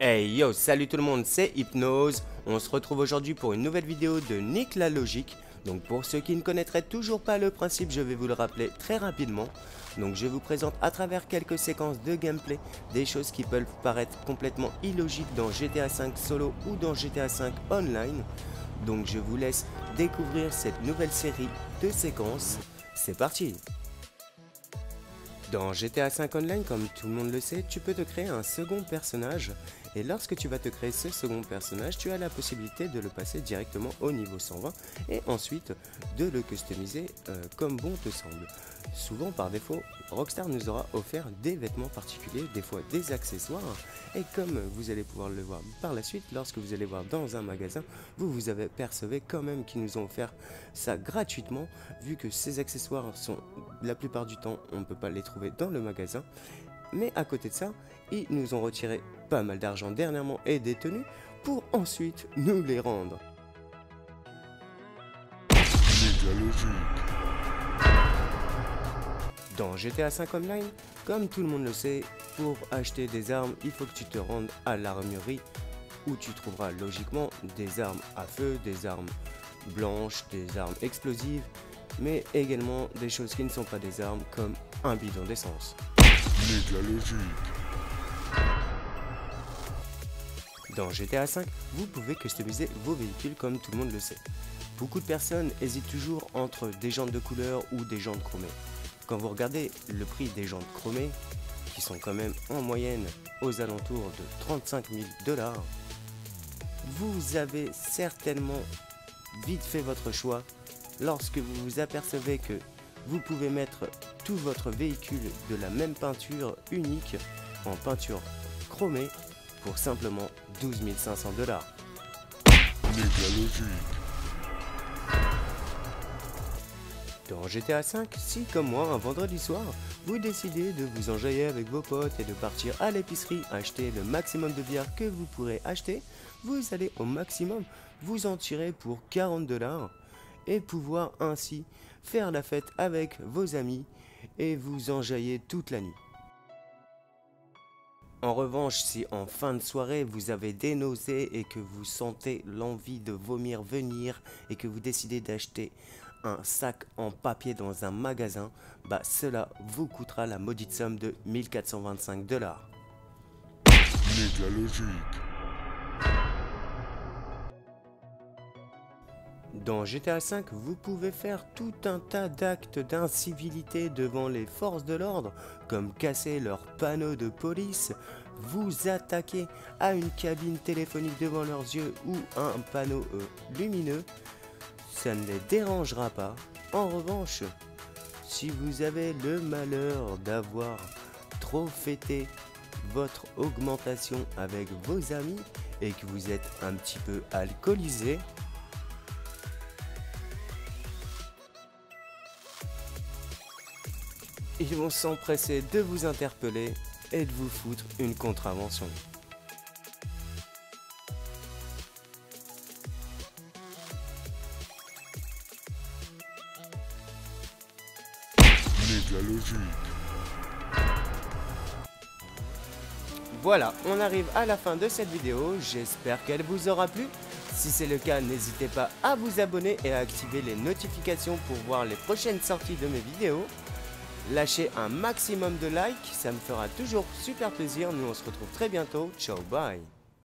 Hey yo, salut tout le monde, c'est Hypnose. On se retrouve aujourd'hui pour une nouvelle vidéo de Nick la Logique. Donc pour ceux qui ne connaîtraient toujours pas le principe, je vais vous le rappeler très rapidement. Donc je vous présente à travers quelques séquences de gameplay des choses qui peuvent paraître complètement illogiques dans GTA V Solo ou dans GTA V Online. Donc je vous laisse découvrir cette nouvelle série de séquences. C'est parti dans GTA V Online, comme tout le monde le sait, tu peux te créer un second personnage et lorsque tu vas te créer ce second personnage, tu as la possibilité de le passer directement au niveau 120 et ensuite de le customiser euh, comme bon te semble. Souvent par défaut, Rockstar nous aura offert des vêtements particuliers, des fois des accessoires et comme vous allez pouvoir le voir par la suite, lorsque vous allez voir dans un magasin, vous vous avez quand même qu'ils nous ont offert ça gratuitement vu que ces accessoires sont la plupart du temps on ne peut pas les trouver dans le magasin mais à côté de ça, ils nous ont retiré pas mal d'argent dernièrement et des tenues pour ensuite nous les rendre. Dans GTA 5 Online, comme tout le monde le sait, pour acheter des armes, il faut que tu te rendes à l'armurerie où tu trouveras logiquement des armes à feu, des armes blanches, des armes explosives, mais également des choses qui ne sont pas des armes comme un bidon d'essence. Dans GTA V, vous pouvez customiser vos véhicules comme tout le monde le sait. Beaucoup de personnes hésitent toujours entre des jantes de couleur ou des jantes chromées. Quand vous regardez le prix des jantes chromées, qui sont quand même en moyenne aux alentours de 35 000 dollars, vous avez certainement vite fait votre choix lorsque vous vous apercevez que vous pouvez mettre tout votre véhicule de la même peinture unique en peinture chromée pour simplement 12 500 dollars. Dans GTA V, si comme moi, un vendredi soir, vous décidez de vous enjailler avec vos potes et de partir à l'épicerie acheter le maximum de bière que vous pourrez acheter, vous allez au maximum vous en tirer pour 40 dollars et pouvoir ainsi faire la fête avec vos amis et vous enjailler toute la nuit. En revanche, si en fin de soirée vous avez des nausées et que vous sentez l'envie de vomir venir et que vous décidez d'acheter un sac en papier dans un magasin, bah cela vous coûtera la maudite somme de 1425 dollars. Dans GTA V, vous pouvez faire tout un tas d'actes d'incivilité devant les forces de l'ordre, comme casser leurs panneaux de police, vous attaquer à une cabine téléphonique devant leurs yeux ou un panneau euh, lumineux. Ça ne les dérangera pas. En revanche, si vous avez le malheur d'avoir trop fêté votre augmentation avec vos amis et que vous êtes un petit peu alcoolisé, ils vont s'empresser de vous interpeller et de vous foutre une contravention. Voilà, on arrive à la fin de cette vidéo, j'espère qu'elle vous aura plu. Si c'est le cas, n'hésitez pas à vous abonner et à activer les notifications pour voir les prochaines sorties de mes vidéos. Lâchez un maximum de likes, ça me fera toujours super plaisir. Nous on se retrouve très bientôt. Ciao, bye